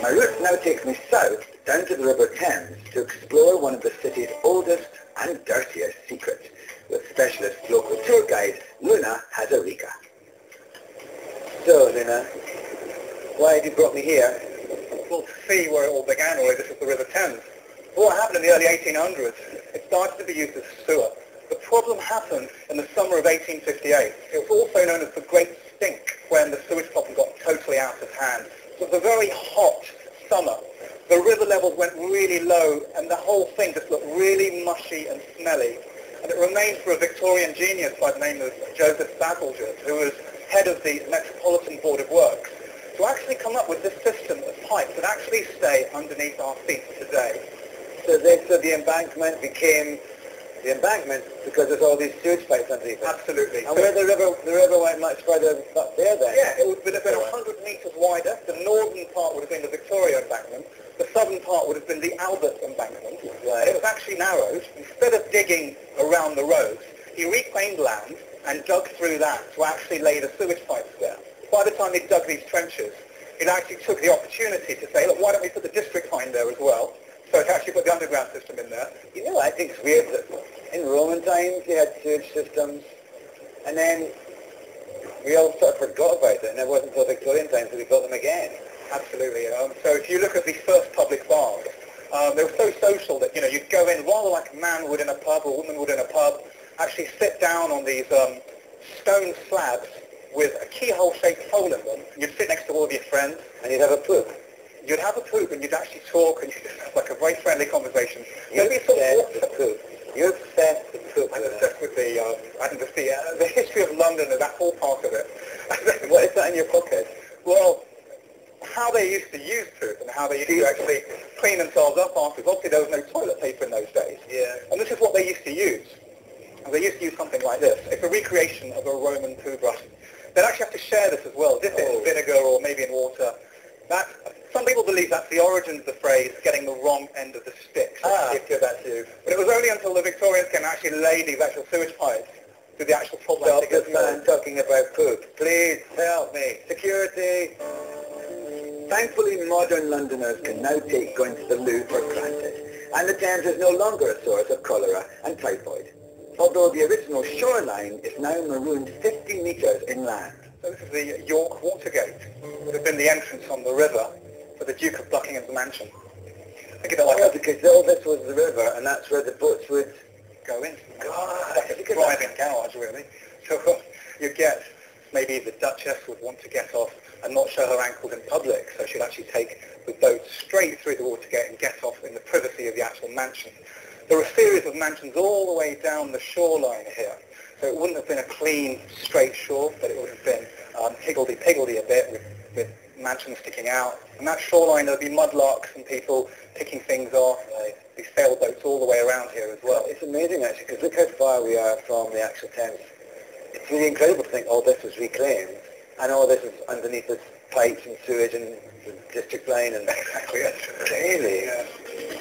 My route now takes me south down to the River Thames to explore one of the city's oldest and dirtiest secrets with specialist local tour guide Loona Hazarika. So, Loona, why have you brought me here? Well, to see where it all began, really, this is the River Thames. What happened in the early 1800s, it started to be used as sewer. The problem happened in the summer of 1858. It was also known as the Great Stink when the sewage problem got totally out of hand. It was a very hot summer. The river levels went really low and the whole thing just looked really mushy and smelly. And it remained for a Victorian genius by the name of Joseph Bazalgette, who was head of the Metropolitan Board of Works, to actually come up with this system of pipes that actually stay underneath our feet today. So, so the embankment became the embankment because there's all these sewage pipes underneath it. Absolutely. And where the river the river went much further up there then? Yeah, it would have been 100 metres wider. The northern part would have been the Victoria embankment. The southern part would have been the Albert embankment. Right. It was actually narrowed. Instead of digging around the roads, he reclaimed land and dug through that to actually lay the sewage pipes there. By the time he dug these trenches, it actually took the opportunity to say, look, why don't we put the district line there as well? So to actually put the underground system in there. You know, I think it's weird that in Roman times you had sewage systems, and then we all sort of forgot about it, and it wasn't until Victorian times that we built them again. Absolutely. Um, so if you look at the first public baths, um, they were so social that, you know, you'd go in rather like a man would in a pub or a woman would in a pub, actually sit down on these um, stone slabs with a keyhole-shaped hole in them. You'd sit next to all of your friends. And you'd have a poop. You'd have a poop and you'd actually talk and you'd have like a very friendly conversation. You're obsessed with poop. You're obsessed with poop. I'm obsessed with the, um, I think the, uh, the history of London and that whole part of it. what is that in your pocket? Well, how they used to use poop and how they used to actually clean themselves up afterwards. Obviously, there was no toilet paper in those days. Yeah. And this is what they used to use. And they used to use something like this. It's a recreation of a Roman poo brush. They'd actually have to share this as well, dip it Oh. in vinegar or maybe in water. That, some people believe that's the origin of the phrase, getting the wrong end of the stick. So Ah. if you're that. But it was only until the Victorians came and actually lay these actual sewage pipes to the actual problem. Stop this man talking about poop. Please help me. Security. Thankfully, modern Londoners can now take going to the loo for granted, and the Thames is no longer a source of cholera and typhoid, although the original shoreline is now marooned 50 metres inland. So this is the York Watergate. would have been the entrance on the river for the Duke of Buckingham's mansion. Think of it like Oh, a because all this was the river, and that's where the boats would... go in. God, like a look at that. driving garage, really. So you get maybe the Duchess would want to get off and not show her ankles in public, so she'd actually take the boat straight through the Watergate and get off in the privacy of the actual mansion. There are a series of mansions all the way down the shoreline here. So it wouldn't have been a clean, straight shore, but it would have been um, higgledy-piggledy a bit with, with mansions sticking out. And that shoreline, there'd be mudlarks and people picking things off. These sailboats all the way around here as well. It's amazing, actually, because look how far we are from the actual Thames. It's really incredible to think all this was reclaimed, and all this is underneath this pipes and sewage and the district line and Exactly. Really? Yeah.